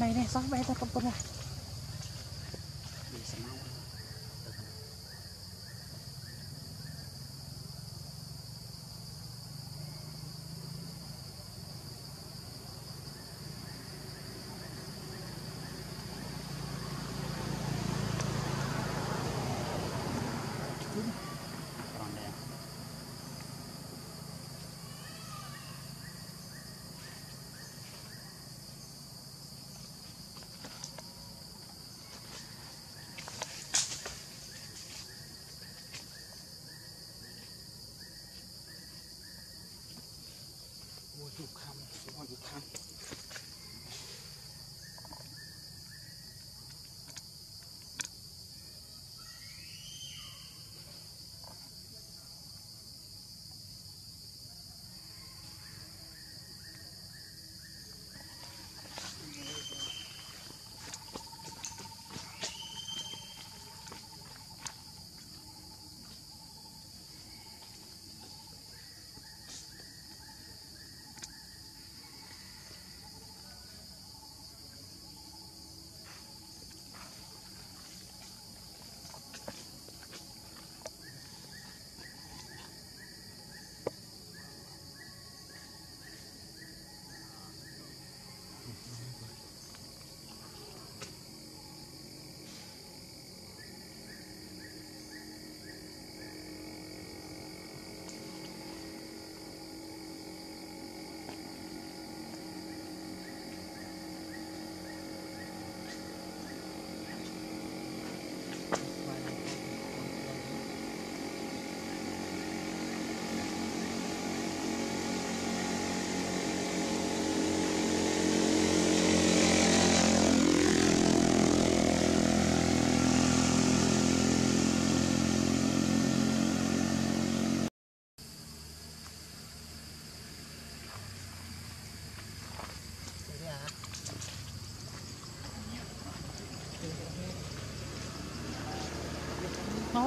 này này xong bé thật con này. 你看，我帮你看。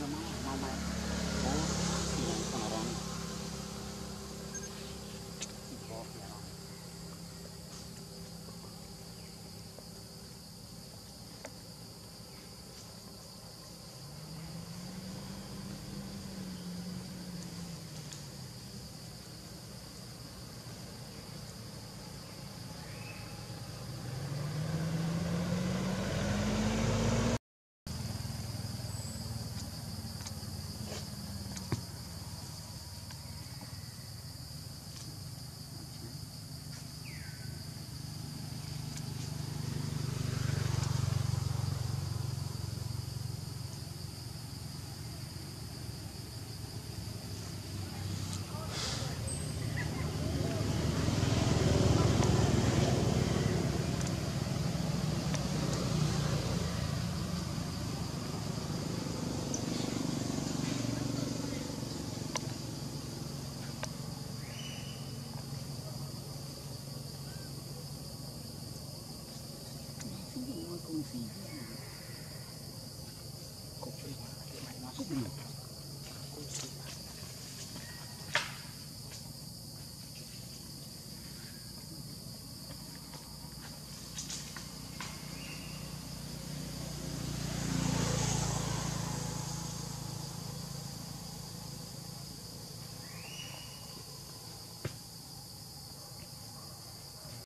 nó mau mày Cục đi,